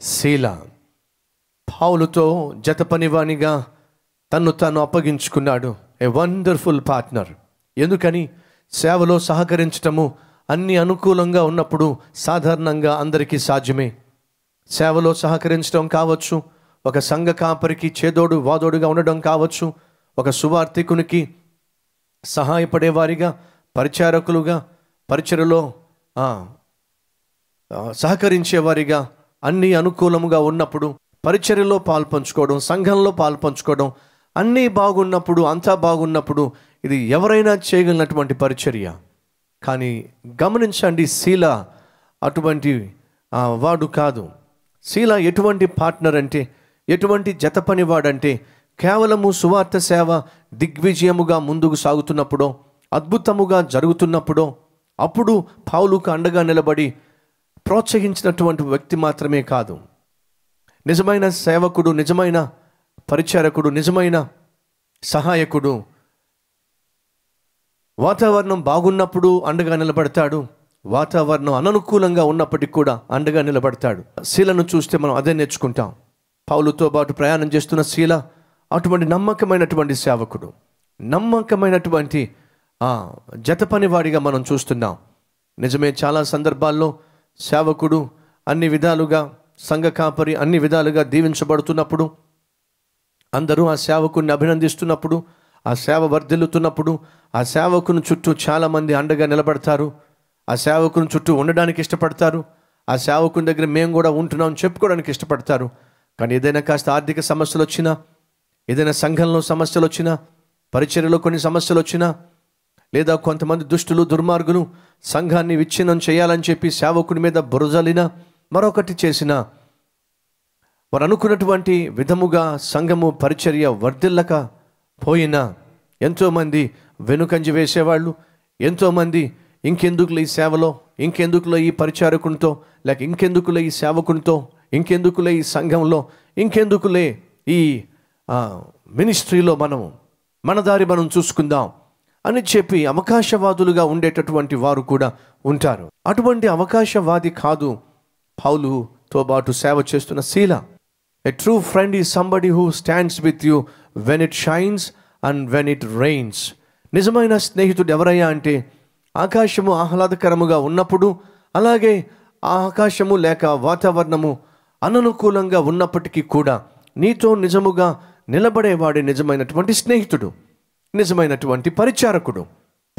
శీల పావులతో జత పనివానిగా తన్ను తాను అప్పగించుకున్నాడు. A wonderful partner. ఎందుకని? సేవలో సహకరించటము అన్ని అనుకూలంగా ఉన్నప్పుడు సాధారణంగా అందరికీ సాధ్యమే. సేవలో సహకరించడం కావచ్చు ఒక సంఘ కాపరికి చేదోడు వాదోడుగా ఉండడం కావచ్చు ఒక సువార్థికునికి సహాయపడేవారిగా పరిచారకులుగా పరిచయలో సహకరించేవారిగా అన్నీ అనుకూలముగా ఉన్నప్పుడు పరిచర్యలో పాల్పంచుకోవడం సంఘంలో పాల్పంచుకోవడం అన్నీ బాగున్నప్పుడు అంతా బాగున్నప్పుడు ఇది ఎవరైనా చేయగలిగినటువంటి పరిచర్య. కానీ గమనించండి శీల అటువంటి వాడు కాదు. శీల ఎటువంటి పార్ట్నర్ అంటే ఎటువంటి జత పనివాడంటే కేవలము సువార్త సేవ దిగ్విజయముగా ముందుకు సాగుతున్నప్పుడో అద్భుతముగా జరుగుతున్నప్పుడో అప్పుడు పావులుకు అండగా నిలబడి ప్రోత్సహించినటువంటి వ్యక్తి మాత్రమే కాదు. నిజమైన సేవకుడు నిజమైన పరిచారకుడు నిజమైన సహాయకుడు వాతావరణం బాగున్నప్పుడు అండగా నిలబడతాడు. వాతావరణం అననుకూలంగా ఉన్నప్పటికీ కూడా అండగా నిలబడతాడు. శీలను చూస్తే మనం అదే నేర్చుకుంటాం. పౌలుతో పాటు ప్రయాణం చేస్తున్న శీల అటువంటి నమ్మకమైనటువంటి సేవకుడు నమ్మకమైనటువంటి జత పనివాడిగా మనం చూస్తున్నాం. నిజమే చాలా సందర్భాల్లో సేవకుడు అన్ని విధాలుగా సంఘ కాపరి అన్ని విధాలుగా దీవించబడుతున్నప్పుడు అందరూ ఆ సేవకుని అభినందిస్తున్నప్పుడు ఆ సేవ వర్ధిల్లుతున్నప్పుడు ఆ సేవకుని చుట్టూ చాలామంది అండగా నిలబడతారు. ఆ సేవకుని చుట్టూ ఉండడానికి ఇష్టపడతారు. ఆ సేవకుని దగ్గర మేము కూడా ఉంటున్నాం చెప్పుకోవడానికి ఇష్టపడతారు. కానీ ఏదైనా కాస్త ఆర్థిక సమస్యలు వచ్చినా ఏదైనా సంఘంలో సమస్యలు వచ్చినా పరిచర్యలో కొన్ని సమస్యలు వచ్చినా లేదా కొంతమంది దుష్టులు దుర్మార్గులు సంఘాన్ని విచ్ఛిన్నం చేయాలని చెప్పి సేవకుని మీద బురజలిన మరొకటి చేసిన వారు అనుకున్నటువంటి విధముగా సంఘము పరిచర్య వర్ధిల్లక పోయినా ఎంతోమంది వెనుకంజి వేసేవాళ్ళు ఎంతోమంది ఇంకెందుకులే ఈ సేవలో ఇంకెందుకులే ఈ పరిచారకునితో లేక ఇంకెందుకులే ఈ సేవకునితో ఇంకెందుకులే ఈ సంఘంలో ఇంకెందుకులే ఈ మినిస్ట్రీలో మనం మన దారి మనం చూసుకుందాం. అని చెప్పి అవకాశవాదులుగా ఉండేటటువంటి వారు కూడా ఉంటారు. అటువంటి అవకాశవాది కాదు పౌలుతో పాటు సేవ చేస్తున్న శీల a true friend is somebody who stands with you when it shines and when it rains నిజమైన స్నేహితుడు ఎవరయ్యా అంటే ఆకాశము ఆహ్లాదకరముగా ఉన్నప్పుడు అలాగే ఆ ఆకాశము లేక వాతావరణము అననుకూలంగా ఉన్నప్పటికీ కూడా నీతో నిజముగా నిలబడేవాడే నిజమైనటువంటి స్నేహితుడు. నిజమైనటువంటి పరిచారకుడు.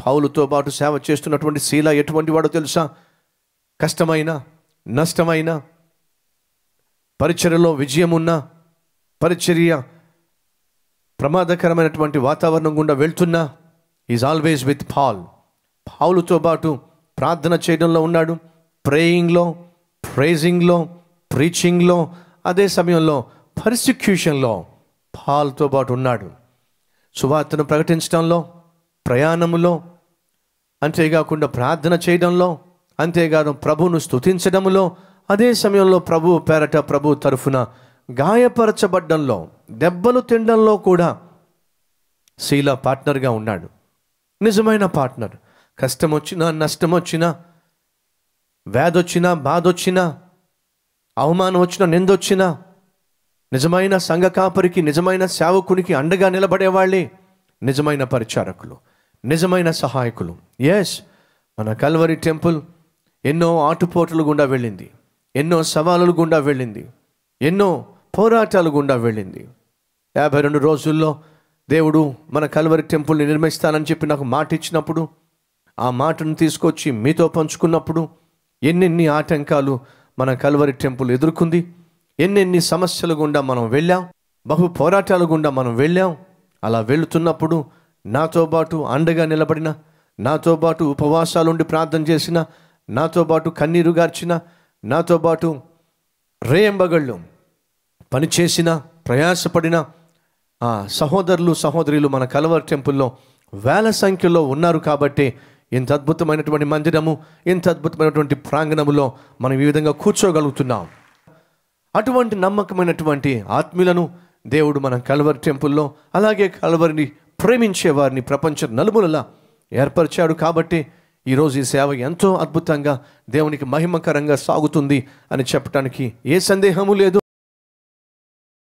పౌలుతో పాటు సేవ చేస్తున్నటువంటి శీల ఎటువంటి వాడో తెలుసా? కష్టమైన నష్టమైన పరిచర్యలో విజయమున్న పరిచర్య ప్రమాదకరమైనటువంటి వాతావరణం గుండా వెళ్తున్నా ఈజ్ ఆల్వేస్ విత్ పాల్ పావులతో పాటు ప్రార్థన చేయడంలో ఉన్నాడు ప్రేయింగ్లో ప్రేజింగ్లో ప్రీచింగ్లో అదే సమయంలో పర్సిక్యూషన్లో పాల్తో పాటు ఉన్నాడు. సువార్తను ప్రకటించడంలో ప్రయాణములో అంతేకాకుండా ప్రార్థన చేయడంలో అంతేకాదు ప్రభువును స్తుతించడంలో అదే సమయంలో ప్రభు పేరట ప్రభు తరఫున గాయపరచబడ్డంలో దెబ్బలు తినడంలో కూడా శీల పార్ట్నర్గా ఉన్నాడు. నిజమైన పార్ట్నర్. కష్టం వచ్చినా నష్టం వచ్చినా వ్యాధొచ్చినా బాధొచ్చినా అవమానం వచ్చినా నిందొచ్చినా నిజమైన సంఘ కాపరికి నిజమైన సేవకునికి అండగా నిలబడేవాళ్ళే నిజమైన పరిచారకులు నిజమైన సహాయకులు. ఎస్ మన కల్వరి టెంపుల్ ఎన్నో ఆటుపోటులు గుండా వెళ్ళింది ఎన్నో సవాలులు గుండా వెళ్ళింది ఎన్నో పోరాటాలు గుండా వెళ్ళింది. యాభై రెండు రోజుల్లో దేవుడు మన కల్వరి టెంపుల్ని నిర్మిస్తానని చెప్పి నాకు మాట ఇచ్చినప్పుడు ఆ మాటను తీసుకొచ్చి మీతో పంచుకున్నప్పుడు ఎన్నెన్ని ఆటంకాలు మన కల్వరి టెంపుల్ ఎదుర్కొంది ఎన్నెన్ని సమస్యల గుండా మనం వెళ్ళాం బహు పోరాటాల గుండా మనం వెళ్ళాం అలా వెళుతున్నప్పుడు నాతో పాటు అండగా నిలబడిన నాతో పాటు ఉపవాసాలుండి ప్రార్థన చేసిన నాతో పాటు కన్నీరు గార్చిన నాతో పాటు రేయంబగళ్ళు పనిచేసిన ప్రయాసపడిన ఆ సహోదరులు సహోదరులు మన కలవర్ టెంపుల్లో వేల సంఖ్యలో ఉన్నారు కాబట్టి ఇంత అద్భుతమైనటువంటి మందిరము ఇంత అద్భుతమైనటువంటి ప్రాంగణములో మనం ఈ విధంగా కూర్చోగలుగుతున్నాం. అటువంటి నమ్మకమైనటువంటి ఆత్మీయులను దేవుడు మన కల్వరి టెంపుల్లో అలాగే కల్వరిని ప్రేమించే వారిని ప్రపంచ నలుమూలలా ఏర్పరిచాడు కాబట్టి ఈరోజు ఈ సేవ ఎంతో అద్భుతంగా దేవునికి మహిమకరంగా సాగుతుంది అని చెప్పడానికి ఏ సందేహము లేదు.